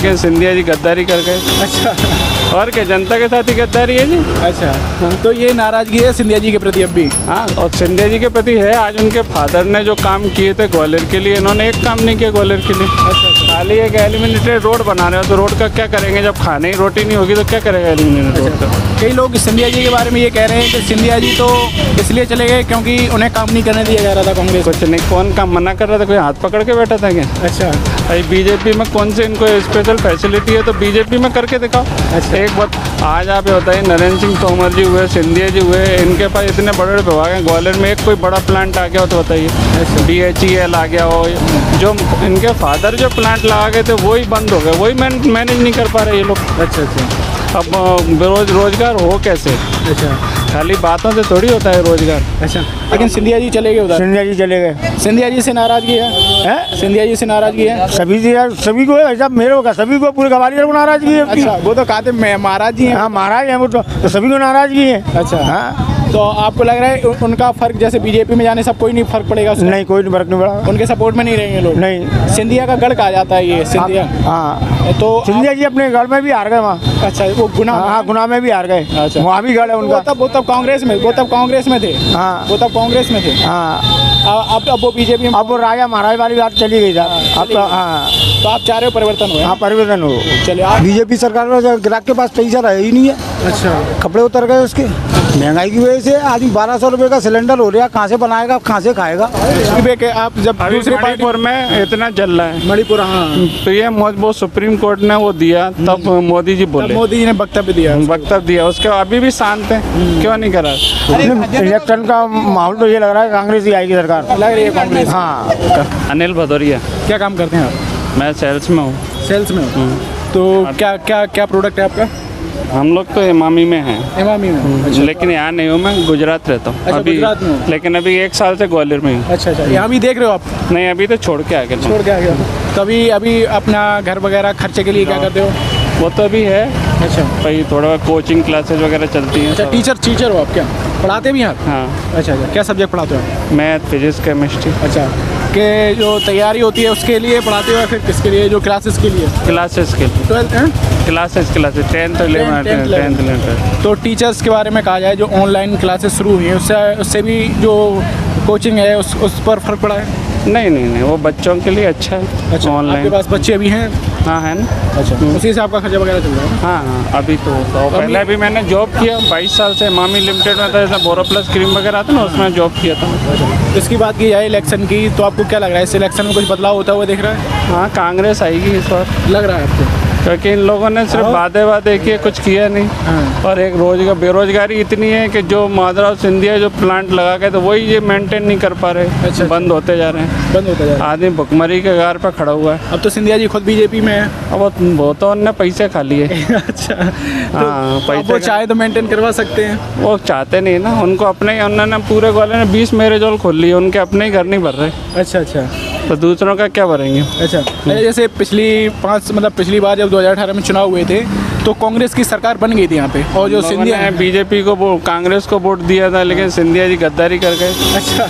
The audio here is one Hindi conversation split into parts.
कि सिंधिया जी गद्दारी कर गए। अच्छा। और क्या जनता के साथ ही गद्दारी है जी? अच्छा। तो ये नाराज़गी है सिंधिया जी के प्रति अब भी? हाँ और सिंधिया जी के प्रति है। आज उनके फादर ने जो काम किए थे ग्वालियर के लिए इन्होंने एक काम नहीं किया ग्वालियर के लिए। खाली एक एलिमिनेटेड रोड बना रहे हो? तो रोड का क्या करेंगे? जब खाने ही रोटी नहीं होगी तो क्या करेगा एलिमिनेटेड रोड? का कई लोग सिंधिया जी के बारे में ये कह रहे हैं कि सिंधिया जी तो इसलिए चले गए क्योंकि उन्हें काम नहीं करने दिया जा रहा था कांग्रेस को। कुछ नहीं कौन काम मना कर रहा था? कोई हाथ पकड़ के बैठा था क्या? अच्छा। भाई बीजेपी में कौन से इनको स्पेशल फैसिलिटी है? तो बीजेपी में करके दिखाओ। अच्छा। एक बात आज आप बताइए नरेंद्र सिंह तोमर जी हुए सिंधिया जी हुए इनके पास इतने बड़े बड़े विभाग हैं ग्वालियर में एक कोई बड़ा प्लांट आ गया हो तो बताइए। बी एच ई एल आ गया हो जो इनके फादर जो प्लांट लगा गए थे वही बंद हो गए। वही मैनेज नहीं कर पा रहे ये लोग। अच्छा अच्छा। अब बेरोज रोज़गार हो कैसे? अच्छा। खाली बातों से थोड़ी होता है रोज़गार। अच्छा लेकिन सिंधिया जी चले गए उधर? सिंधिया जी चले गए। सिंधिया जी से नाराज़गी है? हैं? सिंधिया जी से नाराज़गी है? सभी जी यार सभी को है, सब मेरे होगा सभी को पूरे गवालियर को नाराज़गी है। अच्छा वो तो कहते महाराज जी हैं। हाँ महाराज हैं वो तो, तो सभी को नाराज़गी है। अच्छा। हाँ। तो आपको लग रहा है उनका फ़र्क जैसे बीजेपी में जाने से अब कोई नहीं फ़र्क पड़ेगा? नहीं कोई फ़र्क नहीं पड़ा। उनके सपोर्ट में नहीं रहेंगे लोग? नहीं। सिंधिया का गढ़ कहा जाता है ये सिंधिया। हाँ। तो सिंधिया जी अपने घर में भी हार गए वहाँ। अच्छा वो गुना हाँ गुना में भी हार गए। अच्छा। वहाँ भी गढ़ है वो उनका। तब वो तब कांग्रेस में वो तब कांग्रेस में थे? हाँ। वो तब कांग्रेस में थे? हाँ। अब अब वो बीजेपी में अब वो राजा महाराज वाली बात चली गई था। अब तो हाँ। तो आप चाह रहे हो परिवर्तन हुआ हाँ परिवर्तन हो चलिए बीजेपी सरकार में ग्राहक के पास पैसा रहा ही नहीं है। अच्छा। कपड़े उतर गए उसके। महँगाई की वजह से आदमी बारह सौ रुपये का सिलेंडर हो रहा है। कहाँ से बनाएगा? कहाँ से खाएगा? के आप जब दूसरी पार्टी मणिपुर में इतना चल रहा है। मणिपुर हाँ। तो ये वो सुप्रीम कोर्ट ने वो दिया तब मोदी जी तब बोले मोदी जी ने वक्तव्य दिया। वक्तव्य दिया। उसके अभी भी शांत है। क्यों नहीं करा? इलेक्शन का माहौल तो ये लग रहा है कांग्रेस ही आएगी सरकार। लग रही है कांग्रेस। हाँ। अनिल भदौरिया। क्या काम करते हैं आप? मैं सेल्स में हूँ। सेल्स में हो। तो क्या क्या क्या प्रोडक्ट है आपका? हम लोग तो इमामी में हैं। इमामी में। अच्छा, लेकिन यहाँ नहीं हूँ मैं गुजरात रहता हूँ। अच्छा, गुजरात में लेकिन अभी एक साल से ग्वालियर में हूँ अच्छा अच्छा। यहाँ भी देख रहे हो आप? नहीं अभी तो छोड़ के आ गया छोड़ के आ गया तो अभी अभी अपना घर वगैरह खर्चे के लिए क्या करते हो? वो तो अभी है। अच्छा। भाई थोड़ा कोचिंग क्लासेज वगैरह चलती हैं अच्छा टीचर टीचर हो आप क्या? पढ़ाते भी हैं आप? हाँ। अच्छा अच्छा। क्या सब्जेक्ट पढ़ाते हो मैथ फिजिक्स केमिस्ट्री अच्छा। के जो तैयारी होती है उसके लिए पढ़ाते हो या फिर किसके लिए जो क्लासेस के लिए? क्लासेस के लिए। ट्वेल्थ हैं? Classes classes tenth eleven tenth eleven तो टीचर्स के बारे में कहा जाए जो ऑनलाइन क्लासेस शुरू हुई हैं उससे उससे भी जो कोचिंग है उस उस पर फ़र्क पड़ा है? नहीं नहीं नहीं वो बच्चों के लिए अच्छा है अच्छा ऑनलाइन पास बच्चे अभी हैं? हाँ है ना? अच्छा उसी से आपका खर्चा वगैरह चल रहा है? हाँ हाँ अभी तो, तो पहले भी मैंने जॉब किया बाईस साल से मामी लिमिटेड में था जैसा बोरो प्लस क्रीम वगैरह आता ना उसमें जॉब किया था। इसकी बात की जाए इलेक्शन की तो आपको क्या लग रहा है? इस इलेक्शन में कुछ बदलाव होता हुआ देख रहा है? हाँ कांग्रेस आएगी इस बार। लग रहा है आपको? क्योंकि इन लोगों ने सिर्फ़ वादे वादे किए कुछ किया नहीं। हाँ। और एक रोज़गार बेरोजगारी इतनी है कि जो माधुराव सिंधिया जो प्लांट लगा के तो वही ये मेंटेन नहीं कर पा रहे। अच्छा। बंद होते जा रहे हैं। बंद होता जा रहा आदमी भुखमरी के गार पर खड़ा हुआ है। है अब तो सिंधिया जी खुद बीजेपी में है। अब वो तो उनने पैसे खा लिए। अच्छा। तो हाँ वो चाहे तो मेंटेन करवा सकते हैं। वो चाहते नहीं ना। उनको अपने ही उन्होंने पूरे ग्वालियर में बीस मेरे जोल खोल लिए उनके अपने ही घर नहीं भर रहे। अच्छा अच्छा। तो दूसरों का क्या भरेंगे? अच्छा अच्छा, जैसे पिछली पाँच मतलब पिछली बार जब 2018 में चुनाव हुए थे तो कांग्रेस की सरकार बन गई थी यहाँ पे और जो सिंधिया है। बीजेपी को कांग्रेस को वोट दिया था लेकिन सिंधिया जी गद्दारी कर गए। अच्छा।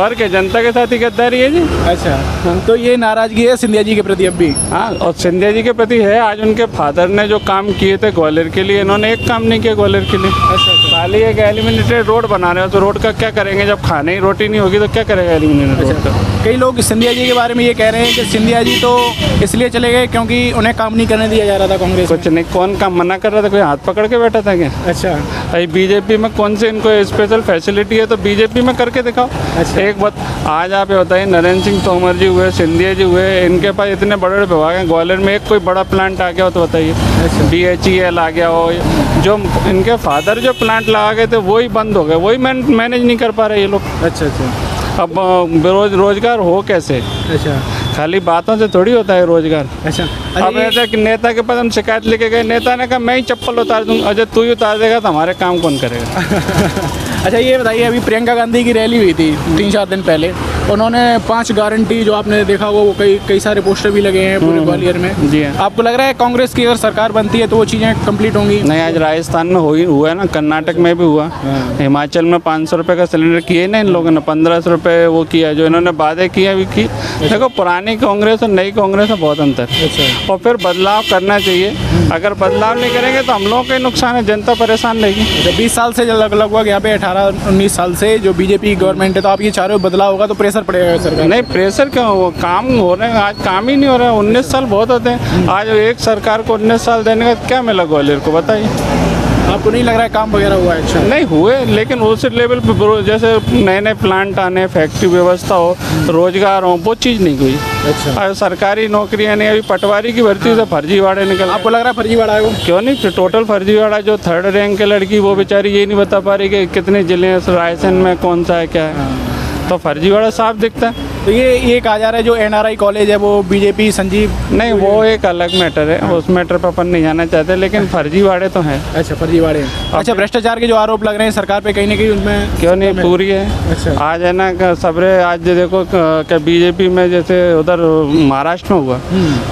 और क्या जनता के साथ ही गद्दारी है जी? अच्छा तो ये नाराज़गी है सिंधिया जी के प्रति अब भी? हाँ और सिंधिया जी के प्रति है आज उनके फादर ने जो काम किए थे ग्वालियर के लिए इन्होंने एक काम नहीं किया ग्वालियर के लिए। अच्छा खाली एक एलिमिनेटेड रोड बना रहे हो तो रोड का क्या करेंगे? जब खाने ही रोटी नहीं होगी तो क्या करेगा एलिमिनेटेड रोड का? कई लोग सिंधिया जी के बारे में ये कह रहे हैं कि सिंधिया जी तो इसलिए चले गए क्योंकि उन्हें काम नहीं करने दिया जा रहा था कांग्रेस कुछ नहीं कौन काम मना कर रहा था? कोई हाथ पकड़ के बैठा था क्या? अच्छा। भाई बीजेपी में कौन से इनको स्पेशल फैसिलिटी है तो बीजेपी में करके दिखाओ। अच्छा। एक बात आज आप बताइए नरेंद्र सिंह तोमर जी हुए सिंधिया जी हुए इनके पास इतने बड़े बड़े विभाग हैं ग्वालियर में एक कोई बड़ा प्लांट आ गया हो तो बताइए। बी एच ई एल आ गया हो जो इनके फादर जो प्लांट लगा गए थे वही बंद हो गए वही मैनेज नहीं कर पा रहे ये लोग। अच्छा अच्छा। अब बेरोज रोज़गार हो कैसे? अच्छा। खाली बातों से थोड़ी होता है रोज़गार। अच्छा। अब ऐसा कि नेता के पास हम शिकायत लेके गए नेता ने कहा मैं ही चप्पल उतार दूँगा। अजय तू ही उतार देगा तो हमारे काम कौन करेगा? अच्छा ये बताइए अभी प्रियंका गांधी की रैली हुई थी तीन चार दिन पहले। उन्होंने पाँच गारंटी जो आपने देखा होगा वो कई कई सारे पोस्टर भी लगे हैं पूरे ग्वालियर में। जी हाँ। आपको लग रहा है कांग्रेस की अगर सरकार बनती है तो वो चीज़ें कंप्लीट होंगी? नहीं आज राजस्थान में हो हुआ है ना कर्नाटक में भी हुआ। हिमाचल में पाँच सौ रुपये का सिलेंडर किए ना इन लोगों ने पंद्रह सौ रुपये वो किया जो इन्होंने वादे किए अभी की। देखो पुरानी कांग्रेस और नई कांग्रेस में बहुत अंतर है। अच्छा। और फिर बदलाव करना चाहिए। अगर बदलाव नहीं करेंगे तो हम लोगों का ही नुकसान है जनता परेशान रहेगी। अच्छा बीस साल से लग लगभग यहाँ पे अठारह उन्नीस साल से जो बीजेपी गवर्नमेंट है तो आप ये चाह रहे हो बदलाव होगा तो प्रेशर पड़ेगा सरकार नहीं प्रेशर क्यों वो काम हो रहे हैं आज काम ही नहीं हो रहा है। उन्नीस साल बहुत होते हैं। आज एक सरकार को उन्नीस साल देने का क्या मिला ग्वालियर को बताइए। आपको नहीं लग रहा है काम वगैरह हुआ है? अच्छा। नहीं हुए लेकिन उस लेवल पे ब्रो- जैसे नए नए प्लांट आने फैक्ट्री व्यवस्था हो रोज़गार हो वो चीज़ नहीं हुई। अच्छा। सरकारी नौकरियाँ नहीं अभी पटवारी की भर्ती से फर्जीवाड़े निकल आपको लग रहा है फर्जीवाड़ा है वो? क्यों नहीं? तो टोटल फर्जीवाड़ा जो थर्ड रैंक के लड़की वो बेचारी ये नहीं बता पा रही कि कितने ज़िले हैं रायसेन में कौन सा है क्या है। तो फर्जीवाड़ा साफ़ दिखता है। तो ये ये कहा जा रहा है जो एनआरआई कॉलेज है वो बीजेपी संजीव? नहीं वो एक अलग मैटर है। उस मैटर पर अपन नहीं जाना चाहते लेकिन फर्जीवाड़े तो हैं। अच्छा फर्जीवाड़े अच्छा भ्रष्टाचार के जो आरोप लग रहे हैं सरकार पे कहीं ना कहीं उनमें क्यों नहीं? पूरी है। अच्छा। आज है ना सबरे आज देखो क्या बीजेपी में जैसे उधर महाराष्ट्र में हुआ।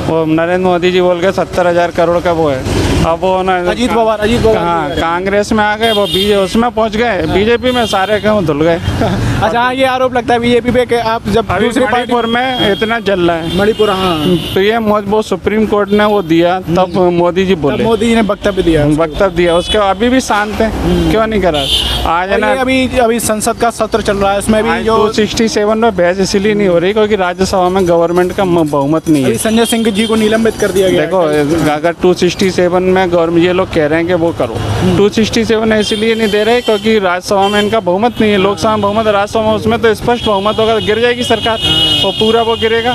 वो नरेंद्र मोदी जी बोल के सत्तर हज़ार करोड़ का वो है। अब वो ना अजीत पवार अजीत पवार। हाँ कांग्रेस में आ गए वो बीजे उसमें पहुँच गए। बीजेपी में सारे क्यों धुल गए। अच्छा हाँ ये आरोप लगता है बीजेपी पे कि आप जब दूसरी मणिपुर में इतना जल रहा है। मणिपुर हाँ। तो ये वो सुप्रीम कोर्ट ने वो दिया तब मोदी जी बोले। मोदी जी ने वक्तव्य दिया। वक्तव्य दिया। उसके अभी भी शांत है। क्यों नहीं करा? आज ना अभी अभी संसद का सत्र चल रहा है। उसमें भी जो सिक्सटी सेवन में बहस इसलिए नहीं हो रही क्योंकि राज्यसभा में गवर्नमेंट का बहुमत नहीं है। संजय सिंह जी को निलंबित कर दिया गया देखो अगर 267 में गवर्नमेंट ये लोग कह रहे हैं कि वो करो। 267 इसलिए नहीं दे रहे, क्योंकि राज्यसभा में इनका बहुमत नहीं है। लोकसभा में बहुमत राज्यसभा में उसमें तो स्पष्ट बहुमत होगा, गिर जाएगी सरकार, वो पूरा वो गिरेगा।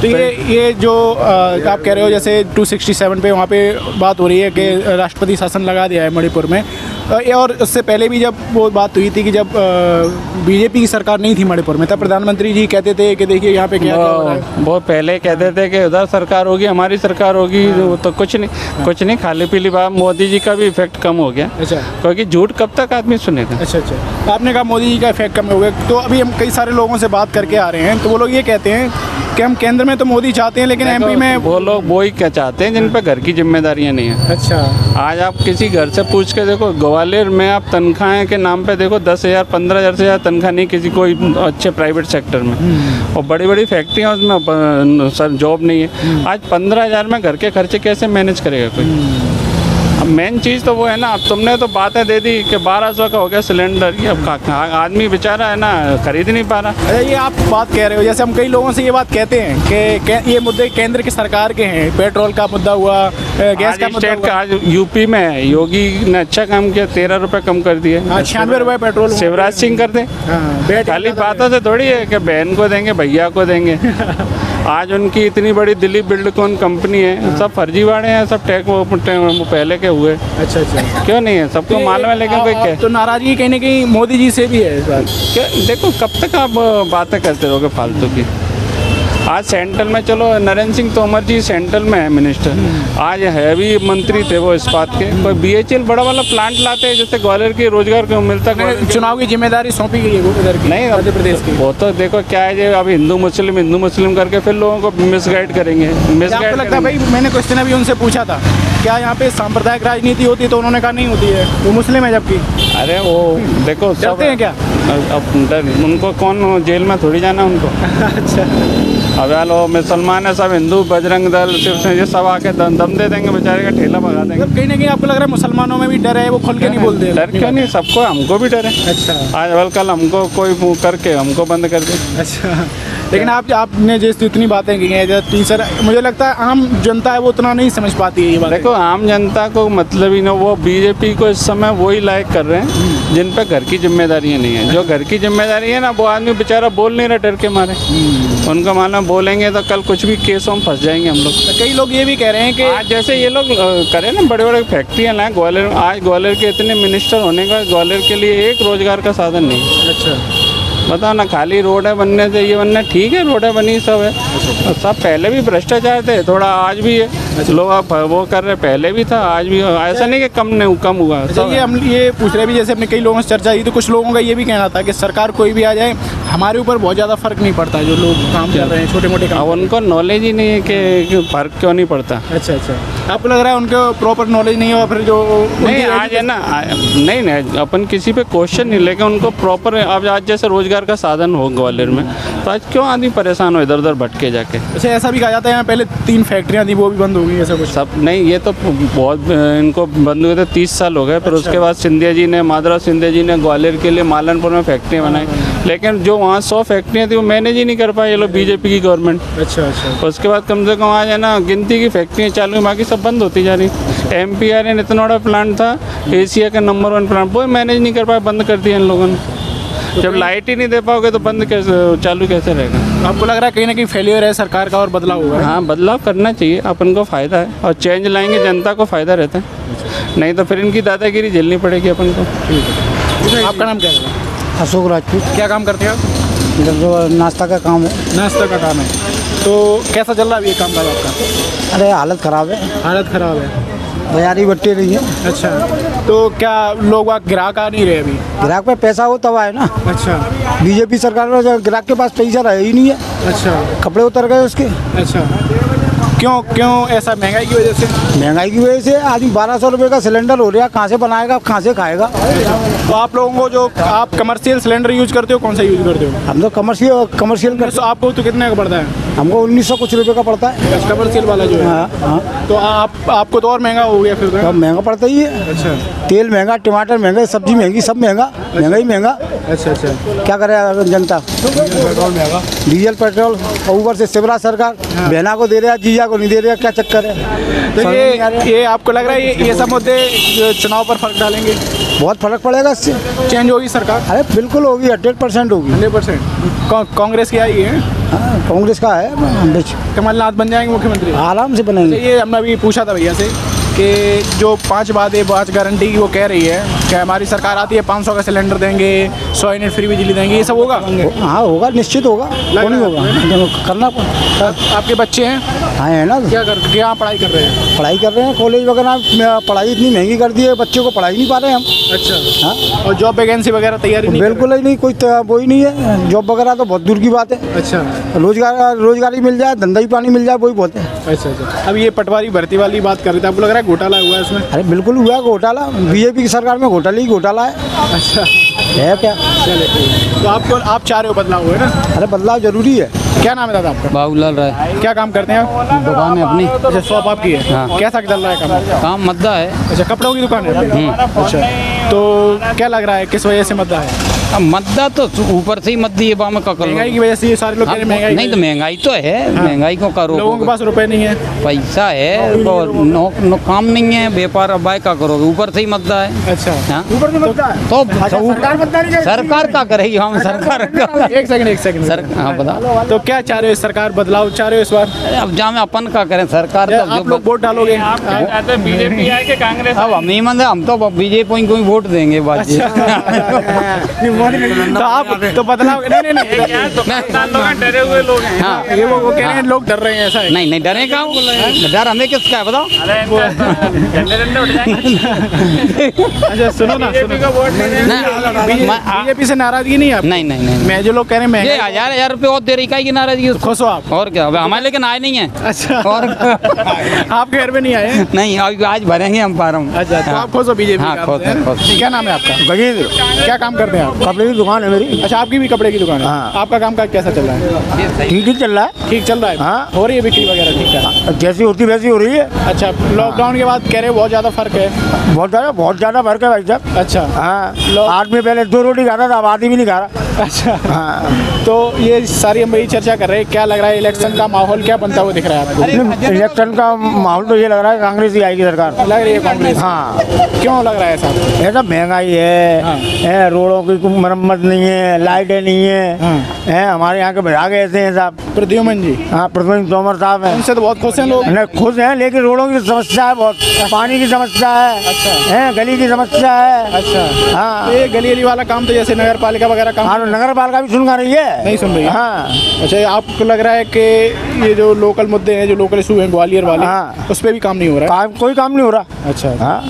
तो ये ये जो आप कह रहे हो, जैसे 267 पे वहाँ पे बात हो रही है कि राष्ट्रपति शासन लगा दिया है मणिपुर में और उससे पहले भी जब वो बात हुई थी कि जब बीजेपी की सरकार नहीं थी मणिपुर में तब प्रधानमंत्री जी कहते थे कि देखिए यहाँ पे क्या हो रहा है। वो पहले कहते थे कि उधर सरकार होगी हमारी सरकार होगी वो तो कुछ नहीं कुछ नहीं खाली पीली बात मोदी जी का भी इफ़ेक्ट कम हो गया। अच्छा। क्योंकि झूठ कब तक आदमी सुनेगा अच्छा अच्छा। आपने कहा मोदी जी का इफ़ेक्ट कम हो गया तो अभी हम कई सारे लोगों से बात करके आ रहे हैं तो वो लोग ये कहते हैं कि हम केंद्र में तो मोदी चाहते हैं लेकिन एमपी में वो लोग वो ही क्या चाहते हैं जिन पे घर की जिम्मेदारियाँ नहीं है। अच्छा। आज आप किसी घर से पूछ के देखो ग्वालियर में आप तनख्वाहें के नाम पे देखो दस हज़ार पंद्रह हज़ार से ज़्यादा तनख्वाह नहीं किसी कोई अच्छे प्राइवेट सेक्टर में। और बड़ी बड़ी फैक्ट्रियाँ उसमें सर जॉब नहीं है। आज पंद्रह हज़ार में घर के खर्चे कैसे मैनेज करेगा कोई? अब मेन चीज़ तो वो है ना अब तुमने तो बातें दे दी कि बारह सौ का हो गया सिलेंडर की अब आदमी बेचारा है ना खरीद नहीं पा रहा। ये आप बात कह रहे हो जैसे हम कई लोगों से ये बात कहते हैं कि ये मुद्दे केंद्र की सरकार के हैं पेट्रोल का मुद्दा हुआ गैस का मुद्दा स्टेट का आज यूपी में है योगी ने अच्छा काम किया तेरह रुपये कम कर दिए। छियानवे रुपये पेट्रोल शिवराज सिंह कर दे। हाँ खाली बातों से थोड़ी है कि बहन को देंगे भैया को देंगे। आज उनकी इतनी बड़ी दिल्ली बिल्ड कौन कंपनी है? सब फर्जीवाड़े हैं सब टैग वो, वो पहले के हुए। अच्छा अच्छा। क्यों नहीं है? सबको मालूम है लेकिन कोई क्या? तो नाराज़गी कहीं ना कहीं मोदी जी से भी है इस बार देखो कब तक आप बातें करते रहोगे फालतू की? आज सेंट्रल में चलो नरेंद्र सिंह तोमर जी सेंट्रल में है मिनिस्टर। आज है भी मंत्री थे वो इस्पात के। कोई बीएचएल बड़ा वाला प्लांट लाते हैं जैसे ग्वालियर के रोज़गार को मिलता के- चुनाव की ज़िम्मेदारी सौंपी गई है वो उधर की नहीं मध्य प्रदेश की। वो तो देखो क्या है अब हिंदू मुस्लिम हिंदू मुस्लिम करके फिर लोगों को मिसगाइड करेंगे। क्या मिसगाइड लगता है भाई मैंने क्वेश्चन अभी उनसे पूछा था क्या यहाँ पे सांप्रदायिक राजनीति होती है? तो उन्होंने कहा नहीं होती है। वो मुस्लिम है जबकि। अरे वो देखो सब हैं क्या? अब उनको कौन जेल में थोड़ी जाना उनको। अच्छा। अब यार वो मुसलमान है सब हिंदू बजरंग दल शिवसेना ये सब आके दम दम दे देंगे बेचारे का ठेला भगा देंगे। मतलब कहीं ना कहीं आपको लग रहा है मुसलमानों में भी डर है वो खुल के नहीं बोलते। डर क्यों नहीं? सबको हमको भी डर है। अच्छा। आज वल कल हमको कोई करके हमको बंद कर दे। अच्छा। लेकिन आप आपने जैसे इतनी बातें की हैं टीचर मुझे लगता है आम जनता है वो उतना नहीं समझ पाती है ये बात। देखो आम जनता को मतलब ही ना वो बीजेपी को इस समय वही लायक कर रहे हैं जिन पे घर की जिम्मेदारियाँ नहीं है। जो घर की ज़िम्मेदारी है ना वो आदमी बेचारा बोल नहीं रहा डर के मारे। उनका मालूम बोलेंगे तो कल कुछ भी केसों में फंस जाएँगे हम लोग। कई लोग ये भी कह रहे हैं कि आज जैसे ये लोग करें ना बड़े बड़े फैक्ट्रियाँ लाएँ ग्वालियर आज ग्वालियर के इतने मिनिस्टर होने का ग्वालियर के लिए एक रोज़गार का साधन नहीं अच्छा। बताओ ना खाली रोड है बनने से ये बनने ठीक है रोड है बनी सब है। सब पहले भी भ्रष्टाचार थे थोड़ा आज भी है। लोग आप वो कर रहे पहले भी था आज भी ऐसा नहीं कि कम नहीं कम हुआ अच्छा ये हम ये पूछ रहे भी जैसे अपने कई लोगों से चर्चा की तो कुछ लोगों का ये भी कहना था कि सरकार कोई भी आ जाए हमारे ऊपर बहुत ज़्यादा फ़र्क नहीं पड़ता जो लोग काम कर रहे हैं छोटे मोटे काम उनको नॉलेज ही नहीं है कि फ़र्क क्यों नहीं पड़ता। अच्छा अच्छा। आपको लग रहा है उनको प्रॉपर नॉलेज नहीं है फिर जो नहीं आज है ना नहीं नहीं अपन किसी पे क्वेश्चन नहीं लेकिन उनको प्रॉपर अब आज जैसे रोज़गार का साधन हो ग्वालियर में तो आज क्यों आदमी परेशान हो इधर उधर भटके जाके? अच्छा ऐसा भी कहा जाता है यहाँ पहले तीन फैक्ट्रियाँ थी वो भी बंद हो गई ऐसा कुछ? सब नहीं ये तो बहुत इनको बंद हुए थे तीस साल हो गए फिर उसके बाद सिंधिया जी ने माधवराव सिंधिया जी ने ग्वालियर के लिए मालनपुर में फैक्ट्रियाँ बनाई। लेकिन जो वहाँ सौ फैक्ट्रियाँ थी वो मैनेज ही नहीं कर पाए ये लोग बीजेपी की गवर्नमेंट। अच्छा अच्छा। उसके बाद कम से कम आज है ना गिनती की फैक्ट्रियाँ चालू हुई बाकी सब बंद होती जा रही। एम पी आर एन इतना बड़ा प्लांट था एशिया का नंबर वन प्लांट वो मैनेज नहीं कर पाए बंद कर दिया इन लोगों ने। जब लाइट ही नहीं दे पाओगे तो बंद कैसे चालू कैसे रहेगा? आपको लग रहा है कहीं ना कहीं फेलियर है सरकार का और बदलाव हुआ है हाँ बदलाव करना चाहिए अपन को फ़ायदा है और चेंज लाएँगे जनता को फ़ायदा रहता है। नहीं तो फिर इनकी दादागिरी झेलनी पड़ेगी अपन को। आपका नाम क्या है? अशोक राजपूत। क्या काम करते हैं? आप नाश्ता का काम है। नाश्ता का काम है। तो कैसा चल रहा है ये काम काज आपका? अरे हालत ख़राब है। हालत ख़राब है। बाजारी बट्टी रही है। अच्छा। तो क्या लोग वहाँ ग्राहक आ नहीं रहे अभी? ग्राहक पे पैसा हो तब आए ना। अच्छा। बीजेपी सरकार में ग्राहक के पास पैसा रहे ही नहीं है। अच्छा। कपड़े उतर गए उसके। अच्छा। क्यों क्यों ऐसा महँगाई की वजह से? महँगाई की वजह से आदमी बारह सौ रुपये का सिलेंडर हो रहा है कहाँ से बनाएगा कहाँ से खाएगा? तो आप लोगों को जो आप कमर्शियल सिलेंडर यूज़ करते हो कौन सा यूज़ करते हो? हम तो कमर्शियल कमर्शियल तो आपको तो कितने का पड़ता है? हमको उन्नीस सौ कुछ रुपये का पड़ता है। कमर्शियल वाला जो है। हाँ हाँ। तो आप आपको तो और महँगा हो गया फिर तो? तो महँगा पड़ता ही है। अच्छा। तेल महँगा टमाटर महँगा सब्ज़ी महँगी सब महँगा महँगा ही महँगा। अच्छा अच्छा। क्या करे जनता? डीजल पेट्रोल और ऊपर से शिवराज सरकार बहना को दे रहा है जीजा को नहीं दे रहा क्या चक्कर है? तो ये है। ये आपको लग रहा है ये ये सब मुद्दे चुनाव पर फ़र्क डालेंगे? बहुत फ़र्क पड़ेगा इससे। चेंज होगी सरकार? अरे बिल्कुल होगी हंड्रेड परसेंट होगी। Hundred percent? कांग्रेस की आई है? हाँ, कांग्रेस का है कमलनाथ बन जाएँगे मुख्यमंत्री? आराम से बनेंगे। ये हमने अभी पूछा था भैया से। कि जो पाँच वादे पाँच गारंटी की वो कह रही है कि हमारी सरकार आती है पाँच सौ का सिलेंडर देंगे सौ यूनिट फ्री बिजली देंगे ये सब होगा? हाँ होगा निश्चित होगा नहीं होगा। करना आपके बच्चे हैं? हाँ है ना? क्या कर क्या पढ़ाई कर रहे हैं? पढ़ाई कर रहे हैं कॉलेज वगैरह पढ़ाई इतनी महँगी कर दी है बच्चों को पढ़ाई नहीं पा रहे हम। अच्छा। हाँ? और जॉब वैकेंसी वगैरह तैयारी नहीं बिल्कुल ही नहीं कोई वो ही नहीं है। जॉब वगैरह तो बहुत दूर की बात है। अच्छा। रोज़गार रोजगारी मिल जाए धंधा ही पानी मिल जाए वही बहुत है। अच्छा अच्छा। अब ये पटवारी भर्ती वाली बात कर रहे थे आपको लग रहा है घोटाला हुआ है इसमें? अरे बिल्कुल हुआ है घोटाला। बीजेपी की सरकार में घोटाला ही घोटाला है। अच्छा। है क्या? चले तो आपको आप चाह रहे हो बदलाव हुए ना? अरे बदलाव ज़रूरी है। क्या नाम है दादा आपका? बाबूलाल राय। क्या काम करते हैं आप? दुकान है अपनी। अच्छा शॉप आपकी है? हाँ। कैसा चल रहा है काम? काम मद्दा है। अच्छा कपड़ों की दुकान है? अच्छा तो क्या लग रहा है किस वजह से मद्दा है? अब मद्दा तो ऊपर से ही मत दिए बाम का करो महँगाई की वजह से ये सारे लोग कह रहे महँगाई नहीं तो महँगाई तो है हाँ। महँगाई को करो। लोगों के पास रुपए नहीं है। पैसा है और नो, नो काम नहीं है व्यापार अब बाय का करोगे ऊपर से ही मद्दा है। अच्छा। हाँ? ऊपर से मद्दा है? तो सरकार नहीं करेगी। सरकार का करेगी हम सरकार का। एक सेकंड एक सेकंड सर हाँ बता। तो क्या चाह रहे हो सरकार? बदलाव चाह रहे हो इस बार? अब जहाँ में अपन का करें सरकार तो आप लोग वोट डालोगे। हैं बीजेपी आए कि कांग्रेस अब हम ही मन हम तो बीजेपी को ही वोट देंगे बाजी तो आप तो बदलाव नहीं नहीं तो डरे हुए लोग हैं। हाँ। ये वो वो कह रहे हैं लोग डर रहे हैं ऐसा नहीं नहीं डरे का डर हमें किसका है बताओ। अच्छा सुनो ना बीजेपी से नाराज़गी नहीं है आप नहीं नहीं नहीं। मैं जो लोग कह रहे हैं ये हज़ार हज़ार रुपये और दे रही की नाराज़गी खुश हो आप। और क्या अब हमारे लेकिन आए नहीं है। अच्छा। और आपके घर में नहीं आए नहीं आज भरेंगे हम फार्म। अच्छा तो आप खुश हो बीजेपी। क्या नाम है आपका? गजेंद्र क्या काम करते हैं आप? कपड़े की दुकान है मेरी। अच्छा आपकी भी कपड़े की दुकान है? हाँ। आपका काम काज कैसा चल रहा है? ठीक ही चल रहा है। ठीक चल रहा है? हाँ। हो रही है बिक्री वगैरह ठीक है जैसी होती वैसी हो रही है। अच्छा लॉकडाउन के बाद कह रहे हो बहुत ज़्यादा फ़र्क है। बहुत ज़्यादा बहुत ज़्यादा फ़र्क है भाई साहब। अच्छा। हाँ। आदमी पहले दो रोटी खाता था अब आदमी भी नहीं खा रहा। अच्छा। हाँ। तो ये सारी हम यही चर्चा कर रहे हैं क्या लग रहा है इलेक्शन का माहौल क्या बनता हुआ दिख रहा है आपको? इलेक्शन का माहौल तो ये लग रहा है कांग्रेस ही आएगी सरकार। लग रही है कांग्रेस। हाँ। क्यों लग रहा है सर ऐसा महँगाई है हाँ। रोडों की मरम्मत नहीं है लाइटें नहीं है हाँ। हमारे यहाँ के विधायक ऐसे हैं साहब। प्रद्युमन जी। हाँ प्रवीण तोमर साहब हैं। उनसे तो बहुत खुश हैं लोग। नहीं खुश हैं लेकिन रोडों की समस्या है बहुत। पानी की समस्या है। अच्छा। है गली की समस्या है। अच्छा। हाँ। ये गली गली वाला काम तो जैसे नगर पालिका वगैरह काम हाँ तो नगर पालिका भी सुन रही है? नहीं सुन रही है? हाँ। अच्छा आपको लग रहा है कि ये जो लोकल मुद्दे हैं जो लोकल इशू हैं ग्वालियर वाले हाँ। उस पर भी काम नहीं हो रहा है? कोई काम नहीं हो रहा। अच्छा। हाँ।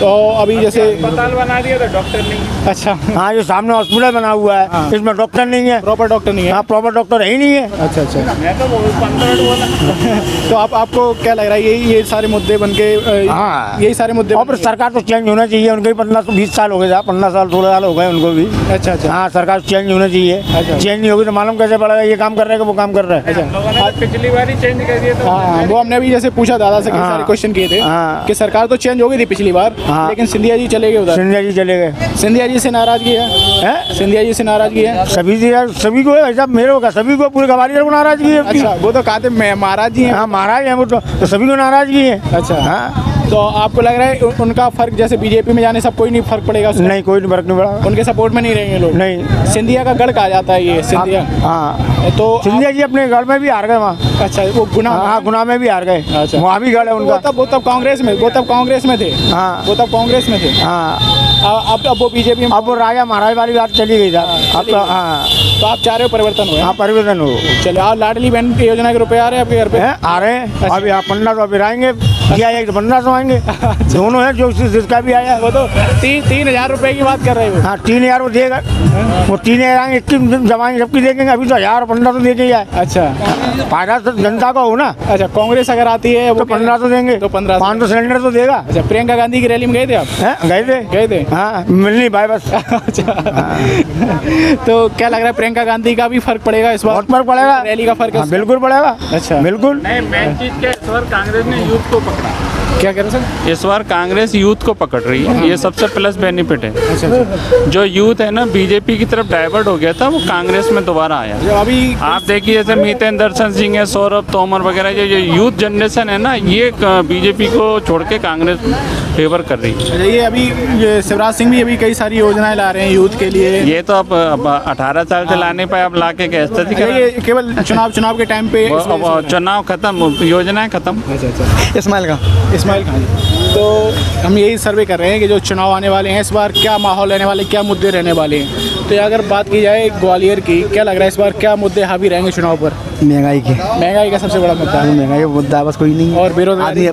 तो अभी जैसे अस्पताल बना दिया तो डॉक्टर नहीं अच्छा। हाँ जो सामने हॉस्पिटल बना हुआ है। हाँ। इसमें डॉक्टर नहीं है। प्रॉपर डॉक्टर नहीं है। हाँ प्रॉपर डॉक्टर है ही नहीं है। अच्छा अच्छा। मैं तो तो आप आपको क्या लग रहा है यही ये सारे मुद्दे बन के हाँ। यही सारे मुद्दे और सरकार तो चेंज होना चाहिए उनके भी पंद्रह सौ बीस साल हो गए साहब पंद्रह साल सोलह साल हो गए उनको भी। अच्छा अच्छा। हाँ सरकार चेंज होना चाहिए। अच्छा। चेंज नहीं होगी तो मालूम कैसे पड़ेगा ये काम कर रहे हैं वो काम कर रहे हैं? अच्छा। तो पिछली बार ही चेंज कर दिया तो हाँ वो हमने अभी जैसे पूछा दादा से हाँ। सारे क्वेश्चन किए थे हाँ। कि सरकार तो चेंज हो गई थी पिछली बार। हाँ। लेकिन सिंधिया जी चले गए उधर। सिंधिया जी चले गए। सिंधिया जी से नाराज़गी है? हैं? सिंधिया जी से नाराज़गी है? सभी जी सभी को है, सब मेरे को सभी को पूरे गवालियर को नाराज़गी है अच्छा वो तो कहते महाराज जी हैं। हाँ महाराज हैं वो तो, तो सभी को नाराज़गी है। अच्छा। हाँ। तो आपको लग रहा है उ- उनका फ़र्क जैसे बीजेपी में जाने सब कोई नहीं फ़र्क पड़ेगा उसका? नहीं कोई फ़र्क नहीं पड़ा। उनके सपोर्ट में नहीं रहेंगे लोग? नहीं। सिंधिया का गढ़ कहा जाता है ये सिंधिया। हाँ। तो सिंधिया जी अपने घर में भी हार गए वहाँ। अच्छा वो गुना हाँ गुना में भी हार गए। अच्छा। वहाँ भी गढ़ है वो उनका तब वो तब कांग्रेस में वो तब कांग्रेस में थे। हाँ। वो तब कांग्रेस में थे। हाँ। अब अब अब वो बीजेपी में अब वो राजा महाराज वाली बात चली गई था। अब तो हाँ। तो आप चाह रहे हो परिवर्तन हुआ हाँ परिवर्तन हो। चलिए और लाडली बहन की योजना के रुपए आ रहे हैं आपके घर पे? हैं आ रहे हैं। अभी यहाँ पंद्रह सौ फिर आएँगे किया एक तो पंद्रह सौ आएँगे दोनों है जो जिसका भी आया वो तो तीन तीन हज़ार रुपए की बात कर रहे हो। हाँ तीन हज़ार वो देगा। वो तीन हज़ार आएँगे इक्कीस जमाएँगे सबकी देखेंगे अभी तो हज़ार पंद्रह सौ देके आए। अच्छा। फ़ायदा तो जनता का हो ना। अच्छा कांग्रेस अगर आती है तो वो पंद्रह सौ देंगे। तो 1500 पाँच सौ सिलेंडर तो देगा। अच्छा प्रियंका गांधी की रैली में गए थे आप? गए थे। गए थे? हाँ मिल नहीं पाए बस। अच्छा। तो क्या लग रहा है प्रियंका गांधी का भी फ़र्क पड़ेगा इस बार? बहुत फ़र्क पड़ेगा। रैली का फ़र्क हाँ, बिल्कुल पड़ेगा। अच्छा। बिल्कुल। नहीं मेन चीज़ बार कांग्रेस ने यूथ को पकड़ा। क्या कह रहे हो सर? इस बार कांग्रेस यूथ को पकड़ रही है। ये सबसे प्लस बेनिफिट है। अच्छा अच्छा। जो यूथ है ना बीजेपी की तरफ़ डाइवर्ट हो गया था वो कांग्रेस में दोबारा आया। अभी आप देखिए जैसे मीतेन दर्शन सिंह है सौरभ तोमर वगैरह जो यूथ जनरेशन है ना ये बीजेपी को छोड़ के कांग्रेस फेवर कर रही है। अच्छा, ये अभी ये शिवराज सिंह भी अभी कई सारी योजनाएँ ला रहे हैं यूथ के लिए। ये तो अब अब अठारह साल से लाने पे अब ला के कैसे केवल चुनाव चुनाव के टाइम पे चुनाव खत्म योजनाएँ खत्म। अच्छा अच्छा। इस्माइल का। इस्माइल खान। तो हम यही सर्वे कर रहे हैं कि जो चुनाव आने वाले हैं इस बार क्या माहौल रहने वाले क्या मुद्दे रहने वाले हैं? तो अगर बात की जाए ग्वालियर की क्या लग रहा है इस बार क्या मुद्दे हावी रहेंगे चुनाव पर? महँगाई के। महँगाई का सबसे बड़ा मुद्दा है। महँगाई का मुद्दा बस कोई नहीं। और बेरोजगारी?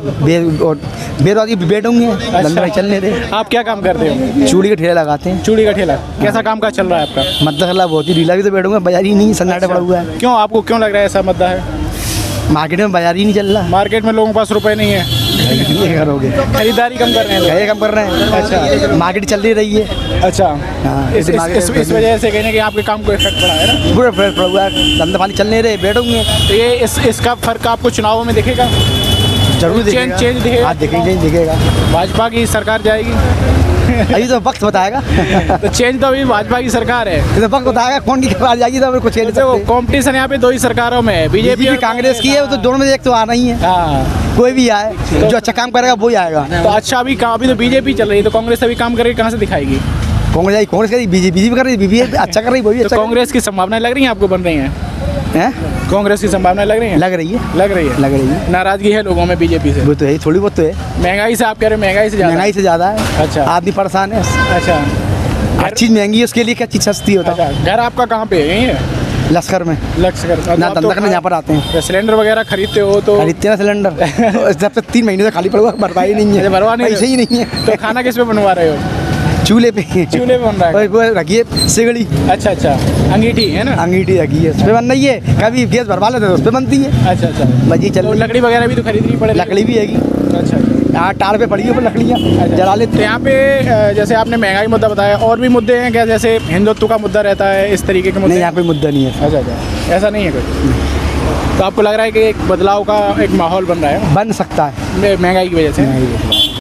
बेरोजगारी बैठोंगे नहीं चलने दे। आप क्या काम करते हो? चूड़ी का ठेला लगाते हैं। चूड़ी का ठेला। कैसा काम का चल रहा है आपका? मतलब खला बहुत ही ढीला भी तो बैठूँगा बाज़ार ही नहीं सन्नाटा पड़ा हुआ है। क्यों आपको क्यों लग रहा है ऐसा मुद्दा है? मार्केट में बाज़ार ही नहीं चल रहा। मार्केट में लोगों के पास रुपए नहीं है। ये करोगे खरीदारी कम कर रहे हैं। ये कम कर रहे हैं। अच्छा मार्केट चल ही रही है। अच्छा। हाँ, इस, इस, वजह से कहने की आपके काम को इफ़ेक्ट पड़ा है ना? पूरा इफ़ेक्ट पड़ा हुआ है धंधा पानी चल नहीं रहे बैठोगे तो ये इस इसका फ़र्क आपको चुनावों में दिखेगा? ज़रूर चेंज- दिखेगा। चेंज दिखेगा? हाँ दिखेगा दिखेगा। भाजपा की सरकार जाएगी? अभी तो वक्त बताएगा। तो चेंज तो अभी भाजपा की सरकार है। तो वक्त बताएगा कौन की आ जाएगी तो कुछ खेल देखो कंपटीशन यहाँ पे दो ही सरकारों में बीजेपी बीजेपी कांग्रेस की है वो तो दोनों में एक तो आना ही है। हाँ। कोई भी आए जो अच्छा काम करेगा वो ही आएगा। तो अच्छा अभी अभी तो बीजेपी चल रही है तो कांग्रेस अभी काम करके कहाँ से दिखाएगी? कांग्रेस कांग्रेस करी बीजेपी बीजेपी कर रही बीजेपी अच्छा कर रही वो भी तो अच्छा कांग्रेस की संभावनाएँ लग रही हैं आपको बन रही हैं? रही है? कांग्रेस की संभावना लग रही हैं? लग रही है। लग रही है? लग रही है। नाराज़गी है लोगों में बीजेपी से? वो तो है थोड़ी बहुत तो है। महँगाई से आप कह रहे हो महँगाई से महँगाई से ज़्यादा है। अच्छा। आदमी परेशान है। अच्छा। हर चीज़ महँगी है उसके लिए क्या चीज़ सस्ती होता? अच्छा घर आपका कहाँ पे है? यहीं है? लश्कर में। लश्कर। कर ना धंधा करने यहाँ पर आते हैं। तो सिलेंडर वगैरह खरीदते हो तो खरीदते ना सिलेंडर। जब तक तीन महीने से खाली पड़ा हुआ है, नहीं अच्छा, है भरवा नहीं पैसे ही नहीं है। तो खाना किस पे बनवा रहे हो? चूल्हे पे। चूल्हे पे बन रहा है? वो रखिए सिगड़ी। अच्छा अच्छा। अंगीठी है ना? अंगीठी रखी है उस पर बन रही है। कभी गैस भरवा लेते हैं तो उस पर बनती है। अच्छा अच्छा। ये चल तो है। लकड़ी वगैरह भी तो खरीदनी पड़ेगी? लकड़ी भी हैगी। अच्छा यहाँ टाड़ पे पड़ी है लकड़ियाँ। जला तो लेते हैं यहाँ पे जैसे आपने महँगाई मुद्दा बताया और भी मुद्दे हैं क्या? जैसे हिंदुत्व का मुद्दा रहता है इस तरीके के मुद्दे? नहीं यहाँ कोई मुद्दा नहीं है। अच्छा अच्छा। ऐसा नहीं है कोई? तो आपको लग रहा है कि एक बदलाव का एक माहौल बन रहा है? बन सकता है। महँगाई की वजह से।